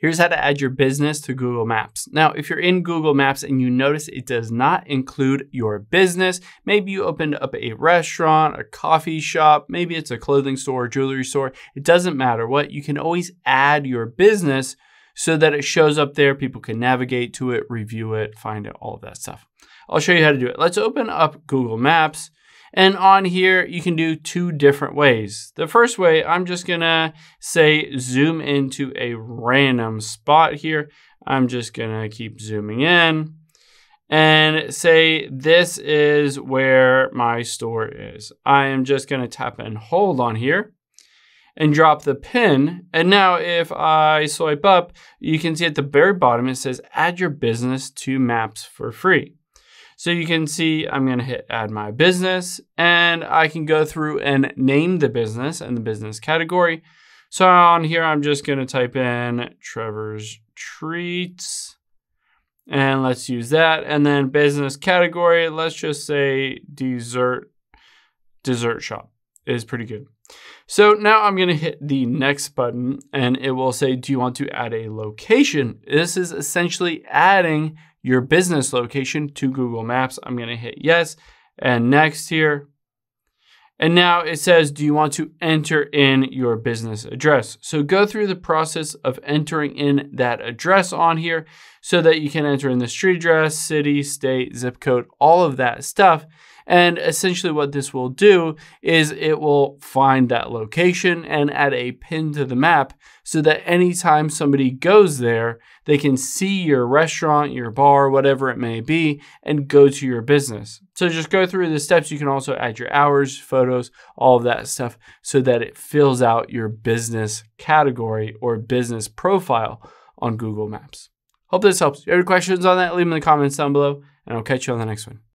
Here's how to add your business to Google Maps. Now, if you're in Google Maps and you notice it does not include your business, maybe you opened up a restaurant, a coffee shop, maybe it's a clothing store, jewelry store, it doesn't matter what, you can always add your business so that it shows up there. People can navigate to it, review it, find it, all of that stuff. I'll show you how to do it. Let's open up Google Maps. And on here, you can do two different ways. The first way, I'm just gonna say zoom into a random spot here. I'm just gonna keep zooming in and say this is where my store is. I am just gonna tap and hold on here and drop the pin. And now if I swipe up, you can see at the very bottom, it says add your business to maps for free. So you can see I'm going to hit add my business and I can go through and name the business and the business category. So on here, I'm just going to type in Trevor's Treats and let's use that. And then business category, let's just say dessert, dessert shop is pretty good. So now I'm going to hit the next button and it will say, do you want to add a location? This is essentially adding your business location to Google Maps. I'm going to hit yes and next here. And now it says, do you want to enter in your business address? So go through the process of entering in that address on here so that you can enter in the street address, city, state, zip code, all of that stuff. And essentially what this will do is it will find that location and add a pin to the map so that anytime somebody goes there, they can see your restaurant, your bar, whatever it may be, and go to your business. So just go through the steps. You can also add your hours, photos, all of that stuff so that it fills out your business category or business profile on Google Maps. Hope this helps. If you have any questions on that, leave them in the comments down below, and I'll catch you on the next one.